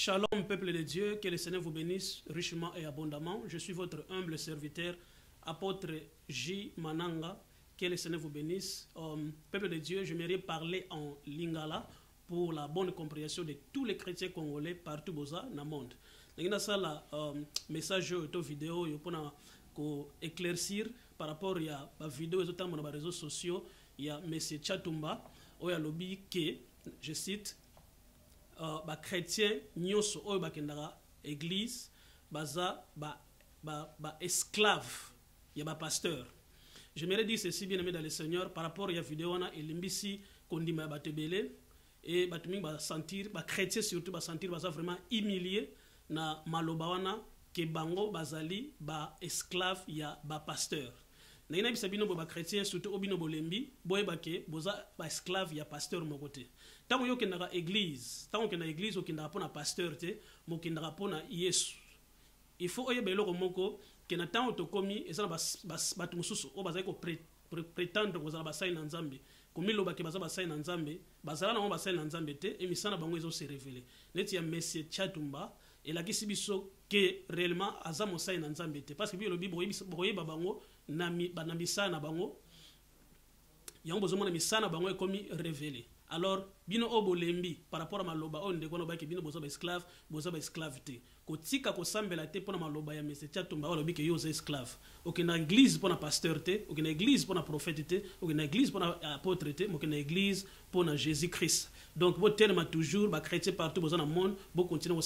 Shalom, peuple de Dieu, que le Seigneur vous bénisse richement et abondamment. Je suis votre humble serviteur, apôtre J. Mananga. Que le Seigneur vous bénisse. Um, peuple de Dieu, j'aimerais parler en lingala pour la bonne compréhension de tous les chrétiens congolais partout dans le monde. Dans ça, um, message ou vidéo, pour éclaircir par rapport à la vidéo et les réseaux sociaux, il y a M. Chatumba, où il y a lobby qui, je cite, bakretien nyonso oyo bakendaka église baza baesclave ba, ba ya bapasteur j'aimerais dire ceci bien aimé dans le seigneur par rapport ya video wana elimbisi kondima ya bato ebele e bato mingi basentir bachrétien surtout basentir baza vraiment humilié na maloba wana ke bango bazali baesclave ya bapasteur ndenge nayebisa bino boye bachrétien surtout o bino bolembi boyeba ke boza baesclave ya pasteur moko te. Ntango yo okendaka église ntango okendaka église okendaka mpo na pasteur te mokendaka mpo na yesu. Il faut oyeba eloko moko ke na ntango tokomi eza na bato mosusu oyo bazali koprétendre kozala basali na nzambe. Komiloba ke baza basali na nzambe bazala nango basali na nzambe te emisala na bango ezose revele neti ya monsieur chatumba elakisi biso ke réellement aza mosali na nzambe te. Parce que biolobi bokoyeba bango na misala na bango yango bozomona misala na bango ekomi révélé alors bino oyo bolembi par rapport à maloba oyo ndeko wana obaki bino boza baesclave boza baesclave te kotika kosambela te mpo na maloba ya mese tiatumba oyo alobi ke yo oza esclave. Okende na église mpo na pasteur te okende na église mpo na prophète te okende na église mpo na apôtre te mokende na église mpo na jésus christ donc botelema toujours bachrétien partout boza na monde bokontinue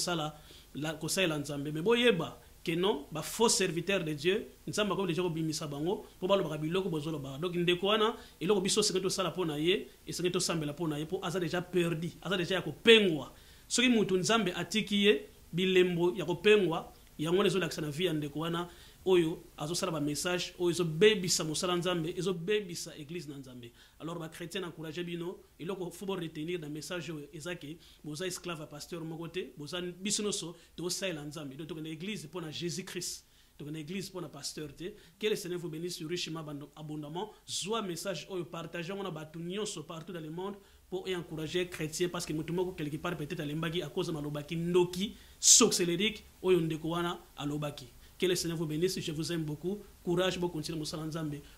kosalela nzambe. Me boyeba ke non bafaux serviteur de dieu. Nzambe akomi deja kobimisa bango mpo balobaka biloko bozolobaka donc ndeko wana eloko biso osengeli tosala mpo na ye esengeli tosambela mpo na ye mpo aza deja perdi aza deja ya kopengwa. Soki mutu nzambe atiki ye bilembo ya kopengwa yango wana ezolakisa na vie ya ndeko wana oyo azosala bamessage oyo ezobebisa mosala nzambe ezobebisa église na nzambe. Alors bachrétien encourage bino eloko fo boretenir na message oyo eza ke boza esclave ya pasteur moko te boza biso nyonso tokosalela nzambe. Donc tokende église mpo na jésus christ tokende église mpo na pasteur te. Que le seigneur vous bénisse richement abondamment. Zwa message oyo partage yango na bato nyonso partout dans le monde mpo encourager chrétien parce que motu moko quelque part peut-être alembaki à cause malobaki ndoki soxelerique oyo ndeko wana alobaki Que le Seigneur vous bénisse. Je vous aime beaucoup. Courage pour continuer à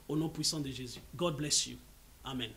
Au nom puissant de Jésus. God bless you. Amen.